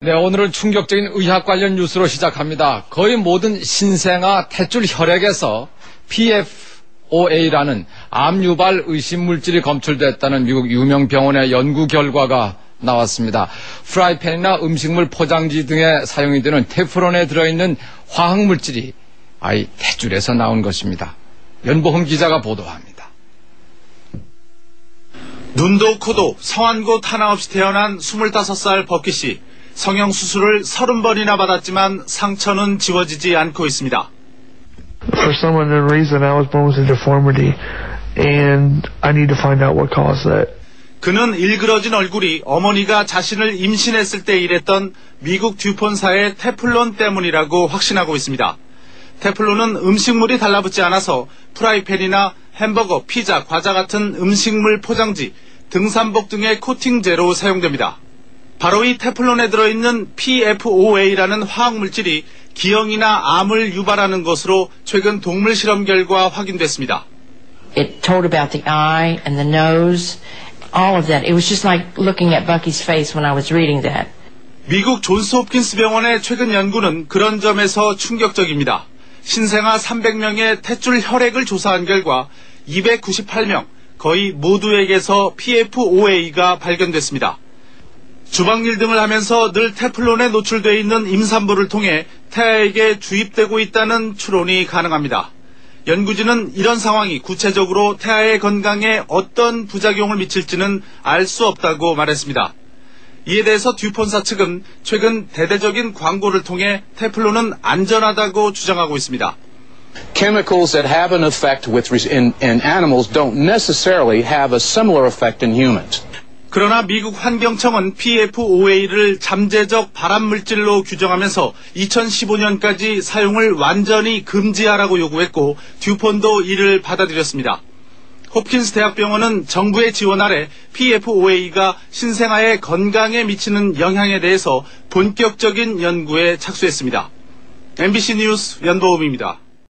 네, 오늘은 충격적인 의학 관련 뉴스로 시작합니다. 거의 모든 신생아 탯줄 혈액에서 PFOA라는 암 유발 의심 물질이 검출됐다는 미국 유명 병원의 연구 결과가 나왔습니다. 프라이팬이나 음식물 포장지 등에 사용이 되는 테프론에 들어있는 화학 물질이 아이 탯줄에서 나온 것입니다. 연보흠 기자가 보도합니다. 눈도 코도 성한 곳 하나 없이 태어난 25살 버키 씨. 성형 수술을 30번이나 받았지만 상처는 지워지지 않고 있습니다. For some unknown reason, I was born with a deformity, and I need to find out what caused that. 그는 일그러진 얼굴이 어머니가 자신을 임신했을 때 일했던 미국 듀폰사의 테플론 때문이라고 확신하고 있습니다. 테플론은 음식물이 달라붙지 않아서 프라이팬이나 햄버거, 피자, 과자 같은 음식물 포장지, 등산복 등의 코팅제로 사용됩니다. 바로 이 테플론에 들어있는 PFOA라는 화학물질이 기형이나 암을 유발하는 것으로 최근 동물 실험 결과 확인됐습니다. It told about the eye and the nose, all of that. It was just like looking at Bucky's face when I was reading that. 미국 존스 홉킨스 병원의 최근 연구는 그런 점에서 충격적입니다. 신생아 300명의 탯줄 혈액을 조사한 결과 298명, 거의 모두에게서 PFOA가 발견됐습니다. 주방일 등을 하면서 늘 테플론에 노출되어 있는 임산부를 통해 태아에게 주입되고 있다는 추론이 가능합니다. 연구진은 이런 상황이 구체적으로 태아의 건강에 어떤 부작용을 미칠지는 알 수 없다고 말했습니다. 이에 대해서 듀폰사 측은 최근 대대적인 광고를 통해 테플론은 안전하다고 주장하고 있습니다. chemicals that have an effect with in, in animals don't necessarily have a similar effect in humans. 그러나 미국 환경청은 PFOA를 잠재적 발암물질로 규정하면서 2015년까지 사용을 완전히 금지하라고 요구했고 듀폰도 이를 받아들였습니다. 홉킨스 대학병원은 정부의 지원 아래 PFOA가 신생아의 건강에 미치는 영향에 대해서 본격적인 연구에 착수했습니다. MBC 뉴스 연보음입니다.